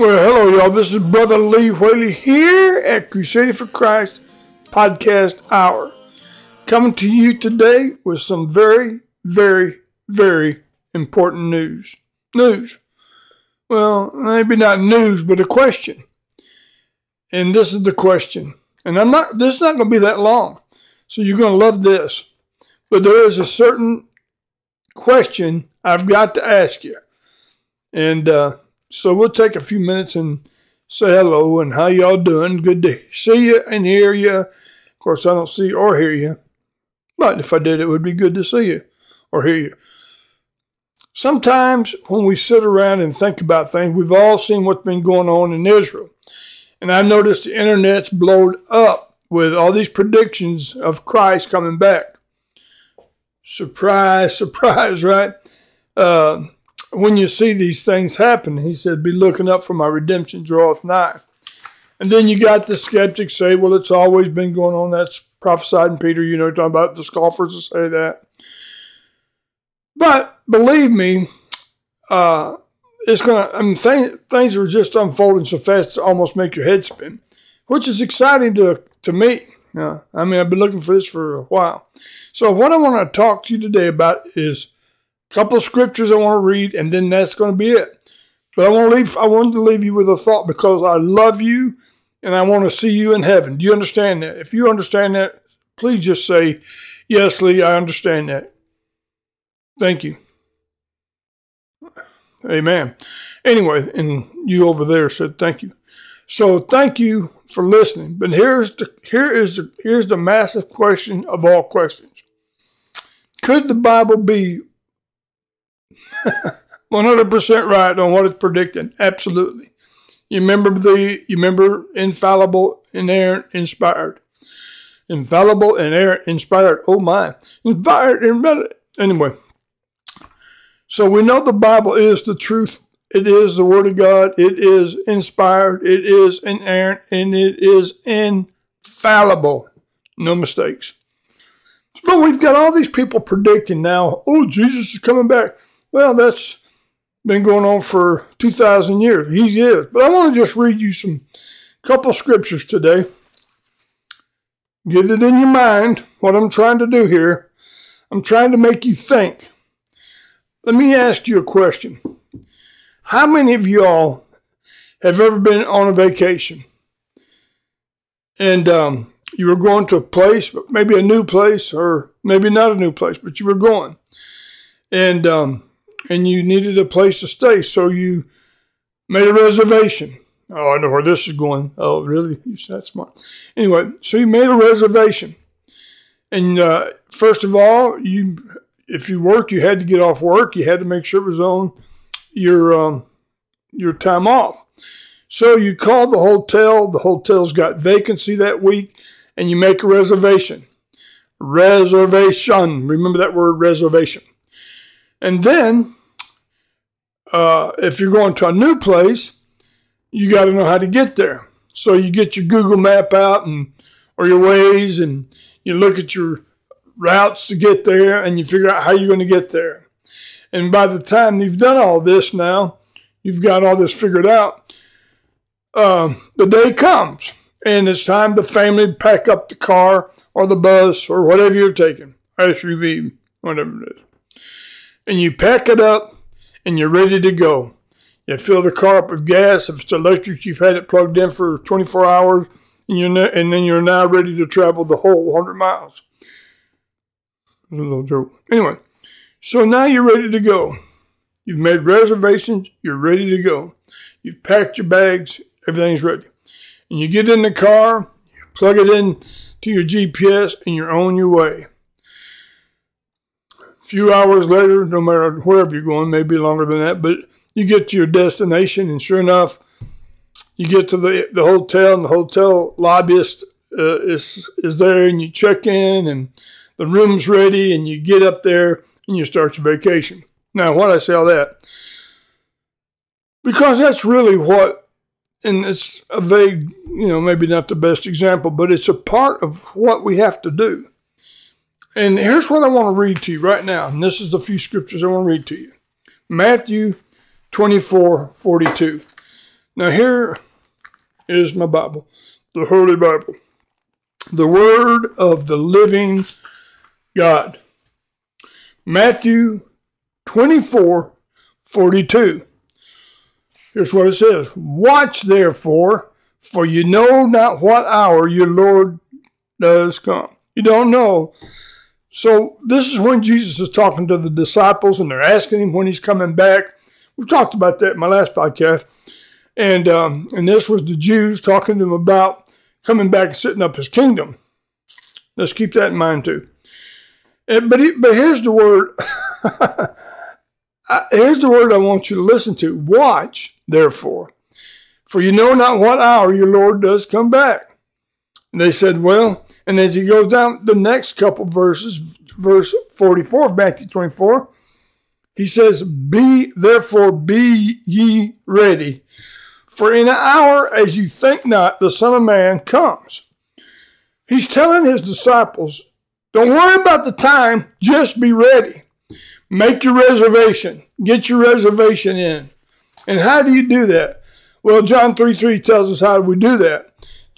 Well, hello, y'all. This is Brother Lee Whaley here at Crusading for Christ Podcast Hour. Coming to you today with some very, very, very important news. News. Well, maybe not news, but a question. And this is the question. And I'm not, this is not going to be that long. So you're going to love this. But there is a certain question I've got to ask you. And uh, so we'll take a few minutes and say hello and how y'all doing. Good to see you and hear you. Of course, I don't see or hear you. But if I did, it would be good to see you or hear you. Sometimes when we sit around and think about things, we've all seen what's been going on in Israel. And I've noticed the internet's blown up with all these predictions of Christ coming back. Surprise, surprise, right? Uh, when you see these things happen, he said, be looking up for my redemption draweth nigh. And then you got the skeptics say, well, it's always been going on. That's prophesied in Peter, you know, talking about the scoffers that say that. But believe me, uh, it's going to, I mean, th- things are just unfolding so fast to almost make your head spin, which is exciting to, to me. Uh, I mean, I've been looking for this for a while. So, what I want to talk to you today about is couple scriptures I want to read, and then that's going to be it. But I want to leave. I wanted to leave you with a thought because I love you, and I want to see you in heaven. Do you understand that? If you understand that, please just say, "Yes, Lee, I understand that." Thank you. Amen. Anyway, and you over there said thank you. So thank you for listening. But here's the here is the here's the massive question of all questions. Could the Bible be 100% right on what it's predicting? Absolutely. You remember the you remember infallible, inerrant, inspired. Infallible, inerrant, inspired. Oh my. Inspired, inspired. Anyway, so we know the Bible is the truth. It is the Word of God. It is inspired. It is inerrant. And it is infallible. No mistakes. But we've got all these people predicting now, oh, Jesus is coming back. Well, that's been going on for 2,000 years. He is. But I want to just read you some couple scriptures today. Get it in your mind what I'm trying to do here. I'm trying to make you think. Let me ask you a question. How many of y'all have ever been on a vacation and um, you were going to a place, maybe a new place or maybe not a new place, but you were going and um, and you needed a place to stay, so you made a reservation. Oh, I know where this is going. Oh, really? You're that smart. Anyway, so you made a reservation, and uh, first of all, you if you work, you had to get off work. You had to make sure it was on your um, your time off. So you call the hotel. The hotel's got vacancy that week, and you make a reservation. Reservation. Remember that word, reservation. And then, uh, if you're going to a new place, you got to know how to get there. So you get your Google Map out and or your Waze, and you look at your routes to get there and you figure out how you're going to get there. And by the time you've done all this now, you've got all this figured out, uh, the day comes and it's time the family pack up the car or the bus or whatever you're taking, SUV, whatever it is. And you pack it up and you're ready to go. You fill the car up with gas. If it's electric, you've had it plugged in for 24 hours and, you're and then you're now ready to travel the whole 100 miles a little joke. Anyway, so now you're ready to go. You've made reservations. You're ready to go. You've packed your bags. Everything's ready. And you get in the car, you plug it in to your GPS, and you're on your way. Few hours later, no matter wherever you're going, maybe longer than that, but you get to your destination, and sure enough, you get to the, the hotel, and the hotel lobbyist uh, is is there, and you check in, and the room's ready, and you get up there and you start your vacation. Now, why I say all that? Because that's really what, and it's a vague, you know, maybe not the best example, but it's a part of what we have to do. And here's what I want to read to you right now. And this is the few scriptures I want to read to you Matthew 24 42. Now, here is my Bible, the Holy Bible, the Word of the living God. Matthew 24 42. Here's what it says Watch therefore, for you know not what hour your Lord does come. You don't know. So, this is when Jesus is talking to the disciples and they're asking him when he's coming back. We've talked about that in my last podcast. And, um, and this was the Jews talking to him about coming back and setting up his kingdom. Let's keep that in mind too. And, but, he, but here's the word. here's the word I want you to listen to. Watch, therefore, for you know not what hour your Lord does come back. And they said, Well, and as he goes down the next couple verses, verse 44 of Matthew 24, he says, Be therefore be ye ready, for in an hour as you think not, the Son of Man comes. He's telling his disciples, Don't worry about the time, just be ready. Make your reservation. Get your reservation in. And how do you do that? Well, John 3 3 tells us how do we do that.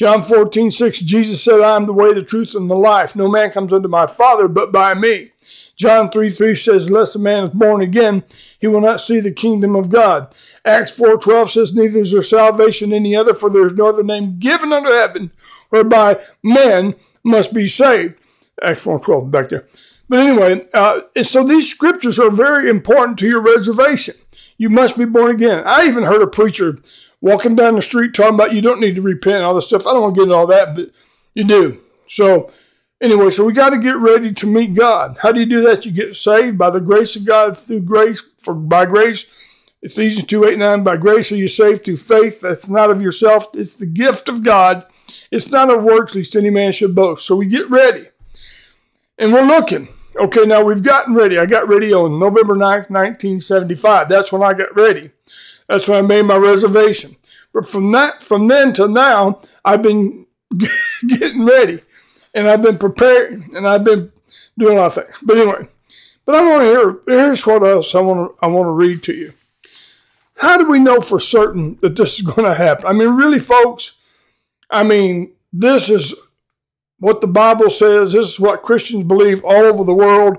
John 14 6, Jesus said, I am the way, the truth, and the life. No man comes unto my Father but by me. John 3 3 says, Unless a man is born again, he will not see the kingdom of God. Acts 4 12 says, Neither is there salvation any other, for there is no other name given under heaven whereby men must be saved. Acts 4 12, back there. But anyway, uh, so these scriptures are very important to your reservation. You must be born again. I even heard a preacher walking down the street talking about you don't need to repent and all this stuff. I don't want to get into all that, but you do. So anyway, so we got to get ready to meet God. How do you do that? You get saved by the grace of God through grace, for by grace. Ephesians 2 8 9, by grace are you saved through faith. That's not of yourself, it's the gift of God. It's not of works, lest any man should boast. So we get ready. And we're looking. Okay, now we've gotten ready. I got ready on November 9th, 1975. That's when I got ready. That's when I made my reservation. But from that, from then to now, I've been getting ready, and I've been preparing, and I've been doing a lot of things. But anyway, but I want to hear. Here's what else I want to I want to read to you. How do we know for certain that this is going to happen? I mean, really, folks. I mean, this is what the Bible says. This is what Christians believe all over the world.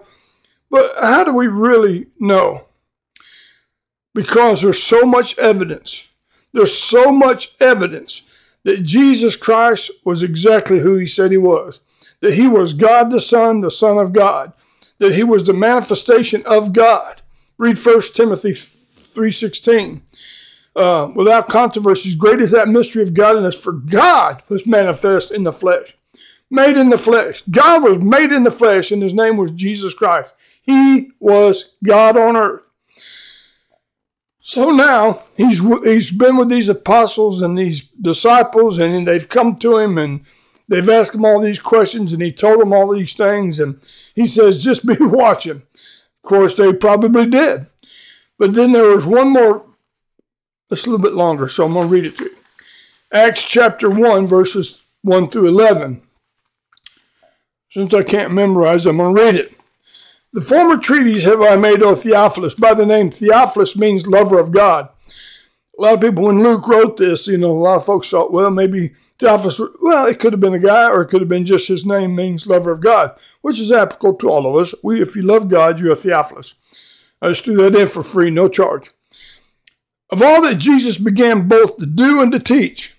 But how do we really know? Because there's so much evidence. There's so much evidence that Jesus Christ was exactly who he said he was. That he was God the Son, the Son of God. That he was the manifestation of God. Read 1 Timothy 3.16. Uh, without controversies, great is that mystery of godliness, for God was manifest in the flesh made in the flesh. God was made in the flesh, and his name was Jesus Christ. He was God on earth. So now he's he's been with these apostles and these disciples, and they've come to him and they've asked him all these questions, and he told them all these things, and he says, "Just be watching." Of course, they probably did, but then there was one more. It's a little bit longer, so I'm going to read it to you. Acts chapter one, verses one through eleven. Since I can't memorize, I'm going to read it. The former treaties have I made, O Theophilus. By the name Theophilus means lover of God. A lot of people, when Luke wrote this, you know, a lot of folks thought, well, maybe Theophilus, well, it could have been a guy or it could have been just his name means lover of God, which is applicable to all of us. We, if you love God, you're a Theophilus. I just threw that in for free, no charge. Of all that Jesus began both to do and to teach,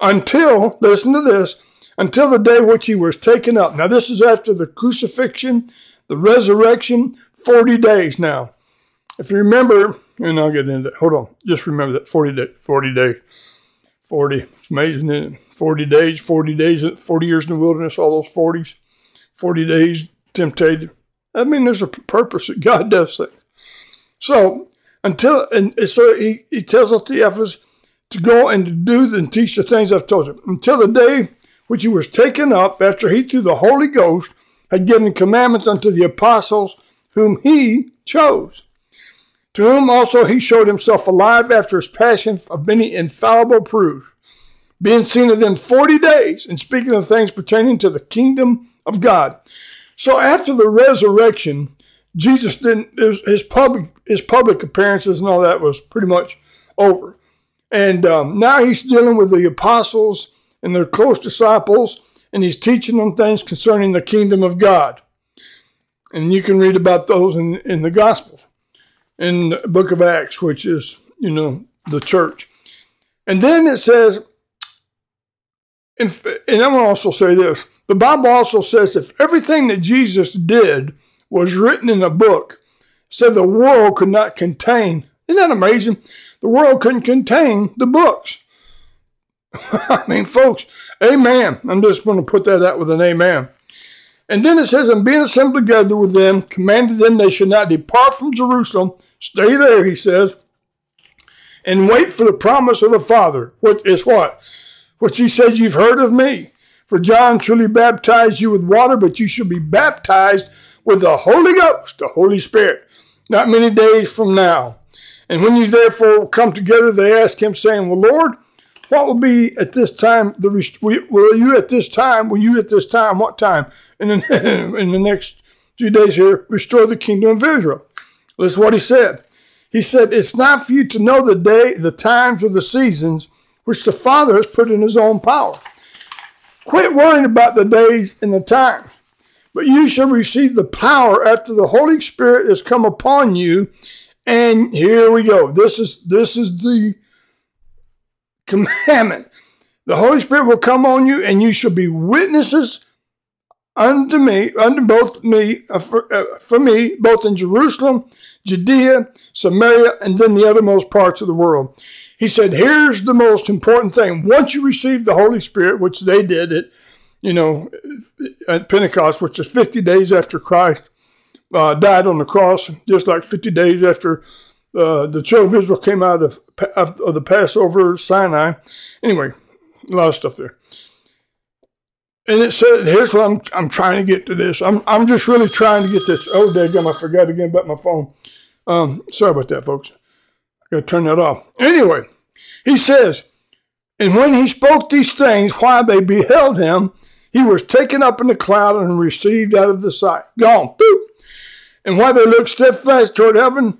until, listen to this, until the day which he was taken up. Now, this is after the crucifixion, the resurrection, 40 days now. If you remember, and I'll get into that. Hold on. Just remember that 40 days. 40 days. 40. It's amazing, isn't it? 40 days, 40 days, 40 years in the wilderness, all those 40s. 40 days tempted. I mean, there's a purpose that God does things. So, until, and so he, he tells Theophilus to go and to do and teach the things I've told you. Until the day which he was taken up after he through the Holy Ghost had given commandments unto the apostles whom he chose. To whom also he showed himself alive after his passion of many infallible proofs, being seen of them forty days, and speaking of things pertaining to the kingdom of God. So after the resurrection, Jesus didn't his public his public appearances and all that was pretty much over. And um, now he's dealing with the apostles and their close disciples, and he's teaching them things concerning the kingdom of God. And you can read about those in, in the Gospels, in the book of Acts, which is, you know, the church. And then it says, and, and I'm going to also say this the Bible also says if everything that Jesus did was written in a book, said the world could not contain. Isn't that amazing? The world couldn't contain the books. I mean, folks, amen. I'm just going to put that out with an amen. And then it says, and being assembled together with them, commanded them they should not depart from Jerusalem. Stay there, he says, and wait for the promise of the Father, which is what? Which he said, You've heard of me. For John truly baptized you with water, but you shall be baptized with the Holy Ghost, the Holy Spirit, not many days from now. And when you therefore come together, they ask him, saying, Well, Lord, what will be at this time? The will you at this time? Will you at this time? What time? In the, in the next few days here, restore the kingdom of Israel. This is what he said. He said, It's not for you to know the day, the times, or the seasons which the Father has put in his own power. Quit worrying about the days and the times. But you shall receive the power after the Holy Spirit has come upon you. And here we go. This is this is the commandment. The Holy Spirit will come on you, and you shall be witnesses unto me, unto both me, uh, for, uh, for me, both in Jerusalem, Judea, Samaria, and then the othermost parts of the world. He said, here's the most important thing. Once you receive the Holy Spirit, which they did at, you know, at Pentecost, which is 50 days after Christ uh, died on the cross, just like 50 days after uh, the children of Israel came out of, of, the Passover Sinai. Anyway, a lot of stuff there. And it said, here's what I'm, I'm trying to get to this. I'm, I'm just really trying to get this. Oh, damn, I forgot again about my phone. Um, sorry about that, folks. I got to turn that off. Anyway, he says, and when he spoke these things, while they beheld him, he was taken up in the cloud and received out of the sight. Gone. Boop. And while they looked steadfast toward heaven,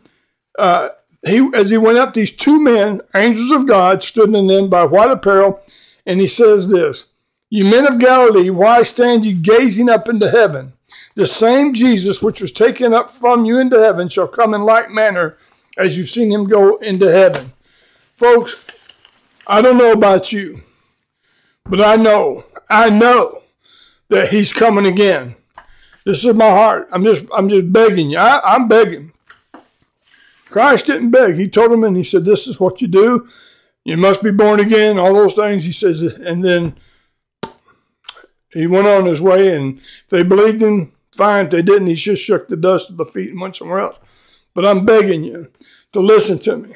uh, he, as he went up, these two men, angels of God, stood in them by white apparel, and he says this, You men of Galilee, why stand you gazing up into heaven? The same Jesus which was taken up from you into heaven shall come in like manner as you've seen him go into heaven. Folks, I don't know about you, but I know, I know that he's coming again. This is my heart. I'm just, I'm just begging you. I, I'm begging. Christ didn't beg. He told them and he said, This is what you do. You must be born again, all those things. He says, and then he went on his way, and if they believed him, fine. If they didn't, he just shook the dust of the feet and went somewhere else. But I'm begging you to listen to me.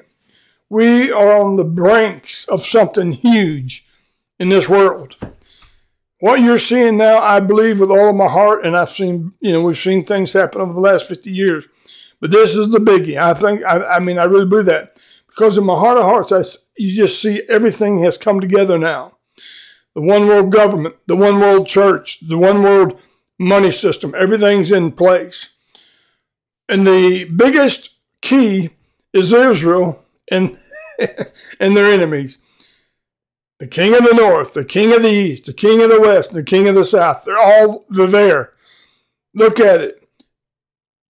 We are on the brinks of something huge in this world. What you're seeing now, I believe with all of my heart, and I've seen, you know, we've seen things happen over the last 50 years. But this is the biggie. I think, I, I mean, I really believe that. Because in my heart of hearts, I, you just see everything has come together now. The one world government, the one world church, the one world money system, everything's in place. And the biggest key is Israel and, and their enemies. The king of the north, the king of the east, the king of the west, the king of the south. They're all they're there. Look at it.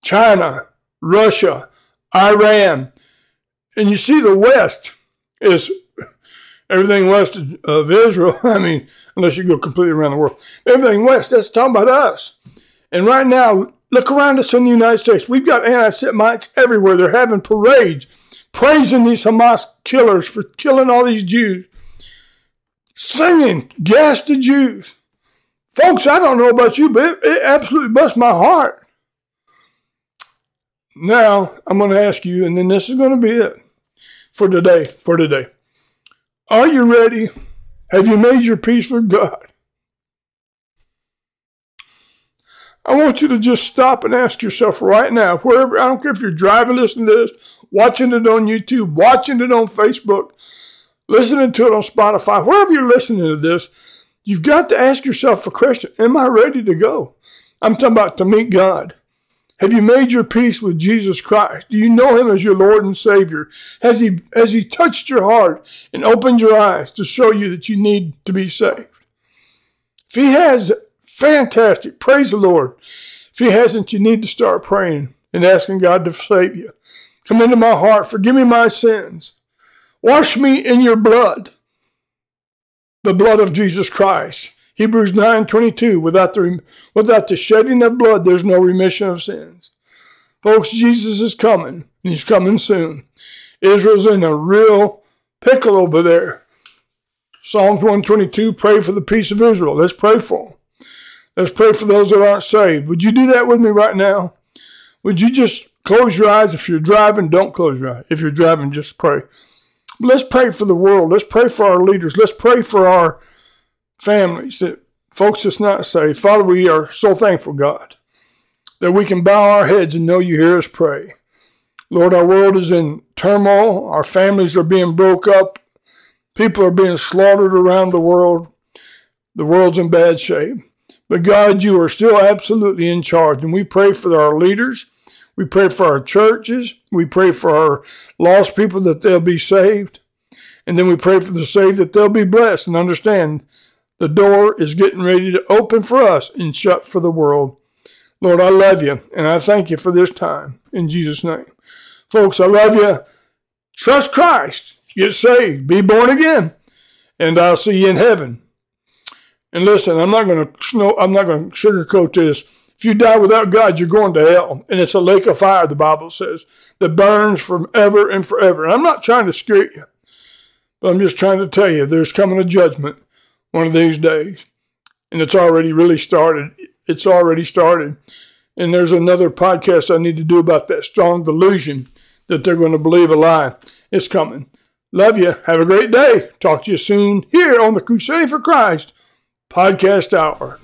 China, Russia, Iran. And you see the West is everything west of Israel. I mean, unless you go completely around the world. Everything west, that's talking about us. And right now, look around us in the United States. We've got anti Semites everywhere. They're having parades praising these Hamas killers for killing all these Jews, singing gas to Jews. Folks, I don't know about you, but it, it absolutely busts my heart. Now, I'm going to ask you, and then this is going to be it for today. For today. Are you ready? Have you made your peace with God? I want you to just stop and ask yourself right now, wherever, I don't care if you're driving, listening to this, watching it on YouTube, watching it on Facebook, listening to it on Spotify, wherever you're listening to this, you've got to ask yourself a question Am I ready to go? I'm talking about to meet God. Have you made your peace with Jesus Christ? Do you know him as your Lord and Savior? Has he, has he touched your heart and opened your eyes to show you that you need to be saved? If he has, fantastic. Praise the Lord. If he hasn't, you need to start praying and asking God to save you. Come into my heart. Forgive me my sins. Wash me in your blood, the blood of Jesus Christ. Hebrews 9:22 without the without the shedding of blood there's no remission of sins. Folks, Jesus is coming, and he's coming soon. Israel's in a real pickle over there. Psalms 122, pray for the peace of Israel. Let's pray for them. Let's pray for those that aren't saved. Would you do that with me right now? Would you just close your eyes? If you're driving, don't close your eyes. If you're driving, just pray. Let's pray for the world. Let's pray for our leaders. Let's pray for our families, that folks that's not saved. Father, we are so thankful, God, that we can bow our heads and know you hear us pray. Lord, our world is in turmoil. Our families are being broke up. People are being slaughtered around the world. The world's in bad shape. But God, you are still absolutely in charge. And we pray for our leaders. We pray for our churches. We pray for our lost people that they'll be saved. And then we pray for the saved that they'll be blessed and understand the door is getting ready to open for us and shut for the world. Lord, I love you and I thank you for this time in Jesus' name. Folks, I love you. Trust Christ. Get saved. Be born again. And I'll see you in heaven. And listen, I'm not going to snow, I'm not going to sugarcoat this. If you die without God, you're going to hell, and it's a lake of fire. The Bible says that burns forever and forever. And I'm not trying to scare you, but I'm just trying to tell you there's coming a judgment, one of these days. And it's already really started. It's already started. And there's another podcast I need to do about that strong delusion that they're going to believe a lie. It's coming. Love you. Have a great day. Talk to you soon here on the Crusade for Christ podcast hour.